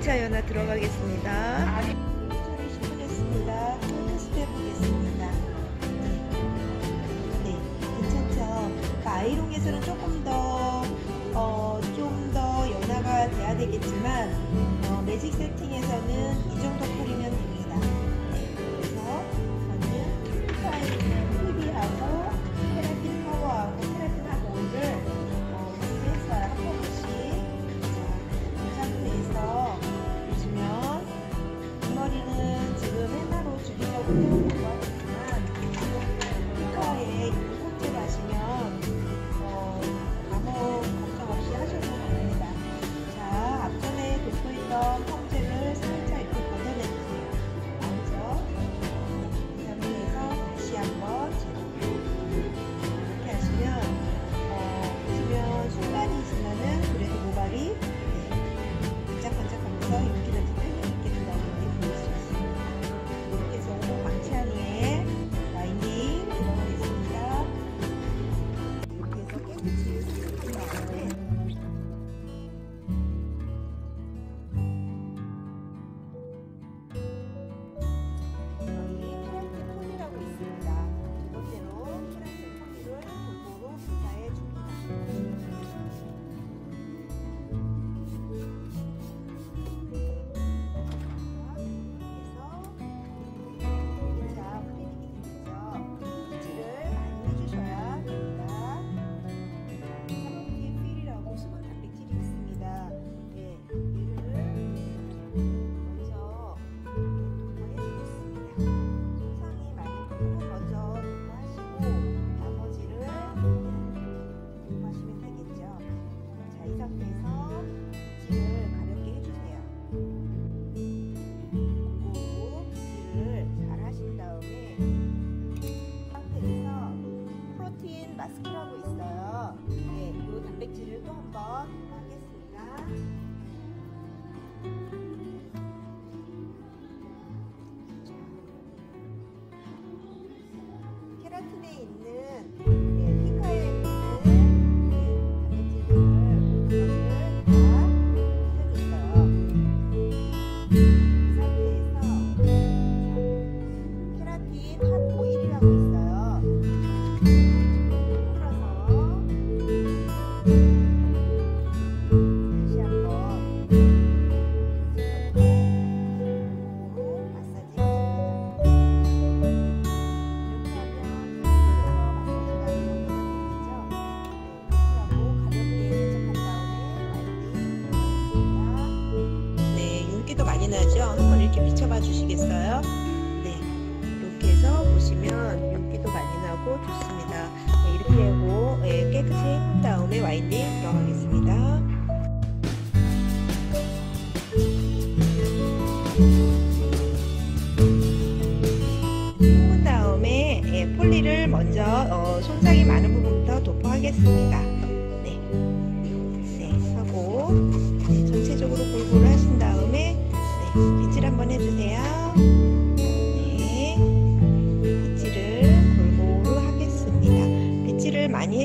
2차 연화 들어가겠습니다. 처리 시키겠습니다. 테스트 해보겠습니다. 네, 괜찮죠? 그러니까 아이롱에서는 조금 더, 어, 좀 더 연화가 돼야 되겠지만, 어, 매직 세팅에서는 이 정도 뿌리면 됩니다. 네, 그래서 저는 큐파이는 Thank you.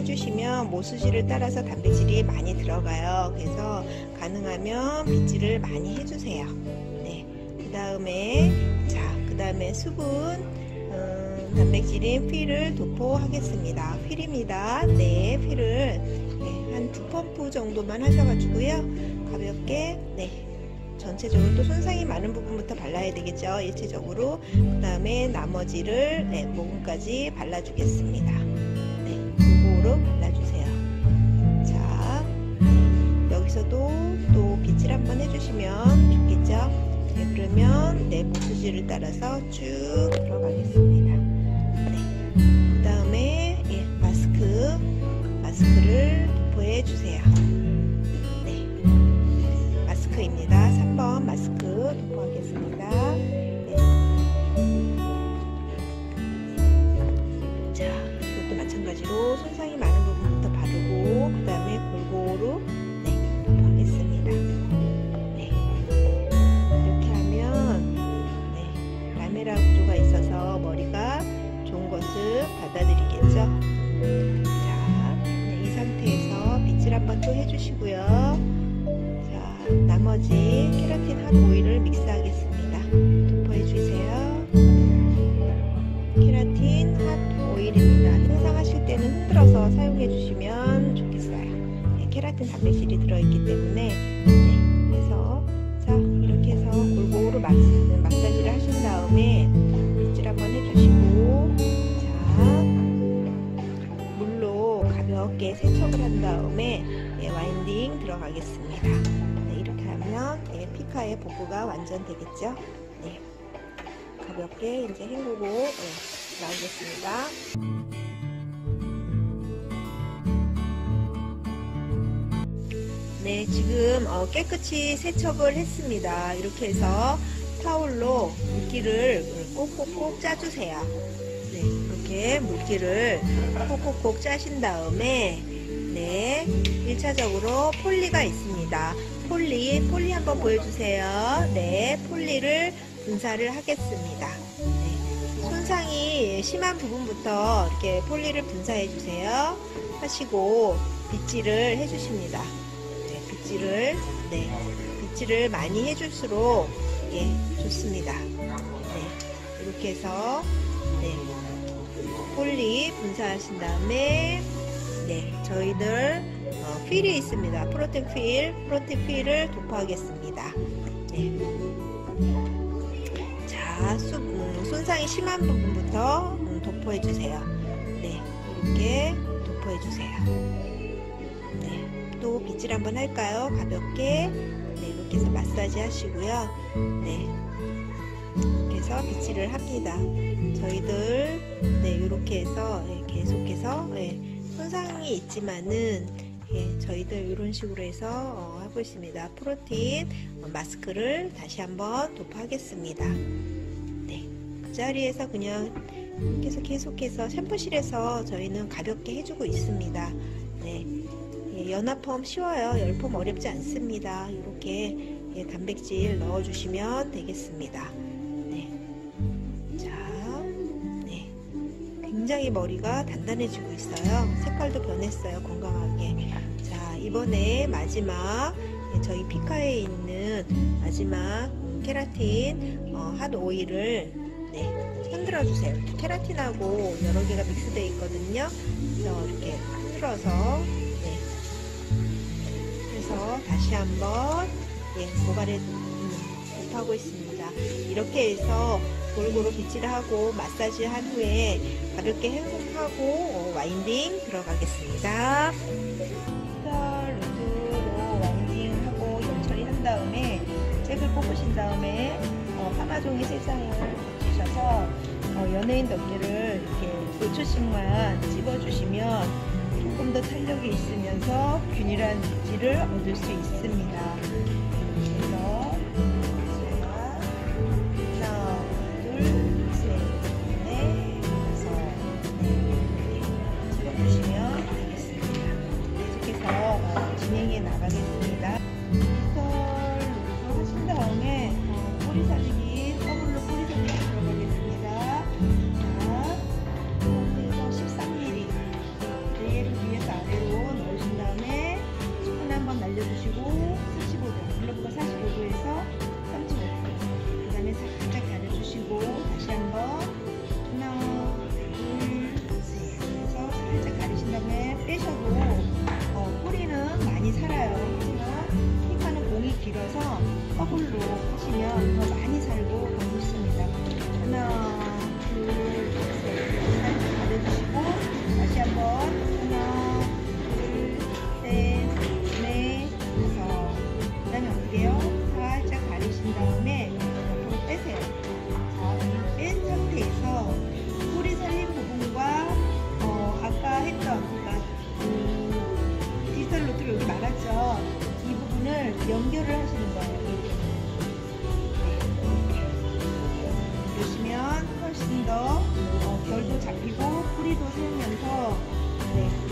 해주시면 모수지를 따라서 단백질이 많이 들어가요. 그래서 가능하면 빗질을 많이 해주세요. 네. 그 다음에, 자, 그 다음에 수분, 음, 단백질인 휠을 도포하겠습니다. 휠입니다. 네, 휠을 네, 한두 펌프 정도만 하셔가지고요. 가볍게, 네. 전체적으로 또 손상이 많은 부분부터 발라야 되겠죠. 일체적으로. 그 다음에 나머지를 네, 모근까지 발라주겠습니다. 모양으로 골라주세요. 자, 여기서도 또 빗질 한번 해주시면 좋겠죠? 네, 그러면 내 목수지를 따라서 쭉 들어가겠습니다. 네, 그 다음에 예, 마스크, 마스크를 도포해 주세요. 단백질이 들어있기 때문에 네, 그래서 자 이렇게 해서 골고루 막, 마사지를 하신 다음에 빗질 한번 해주시고 자 물로 가볍게 세척을 한 다음에 네, 와인딩 들어가겠습니다. 네, 이렇게 하면 네, 피카의 복구가 완전 되겠죠. 네, 가볍게 이제 헹구고 네, 나오겠습니다. 네, 지금 어, 깨끗이 세척을 했습니다. 이렇게 해서 타올로 물기를 꼭꼭꼭 짜주세요. 네, 이렇게 물기를 꼭꼭꼭 짜신 다음에 네, 1차적으로 폴리가 있습니다. 폴리, 폴리 한번 보여주세요. 네, 폴리를 분사를 하겠습니다. 네, 손상이 심한 부분부터 이렇게 폴리를 분사해 주세요. 하시고 빗질을 해주십니다. 네, 빗질을 네, 빗질을 많이 해줄수록 예, 좋습니다. 네, 이렇게 해서 네, 폴리 분사하신 다음에 네, 저희들 어, 휠이 있습니다. 프로틴 휠, 프로틴 휠을 도포하겠습니다. 네. 자, 수, 음, 손상이 심한 부분부터 음, 도포해 주세요. 네, 이렇게 도포해 주세요. 네, 또 빗질 한번 할까요? 가볍게. 네, 이렇게 해서 마사지 하시고요. 네, 이렇게 해서 빗질을 합니다. 저희들 네, 이렇게 해서 네, 계속해서 네, 손상이 있지만은 예, 저희들 이런 식으로 해서 어, 하고 있습니다. 프로틴 어, 마스크를 다시 한번 도포하겠습니다. 네, 그 자리에서 그냥 계속 계속해서 샴푸실에서 저희는 가볍게 해주고 있습니다. 네, 예, 연화펌 쉬워요. 열펌 어렵지 않습니다. 이렇게 예, 단백질 넣어주시면 되겠습니다. 네, 자, 네, 굉장히 머리가 단단해지고 있어요. 색깔도 변했어요. 건강하게. 자, 이번에 마지막 예, 저희 피카에 있는 마지막 음, 케라틴 어, 핫 오일을 네, 흔들어 주세요. 케라틴하고 여러 개가 믹스되어 있거든요. 그래서 이렇게 흔들어서 네. 그래서 다시 한번 예, 음, 곱하고 있습니다. 이렇게 해서 골고루 빗질하고 마사지 한 후에 가볍게 헹굼하고 어, 와인딩 들어가겠습니다. 루즈로 와인딩하고 염 처리 한 다음에 잭을 뽑으신 다음에 어, 파마종이 세상을 붙이셔서 어, 연예인 덮개를 이렇게 노초씩만 찝어주시면 조금 더 탄력이 있으면서 균일한 빗질을 얻을 수 있습니다. 그래서 어, 나가겠습니다.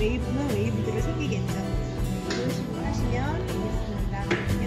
웨이브는 웨이브대로 생기겠죠. 이런 식으로 하시면 되겠습니다.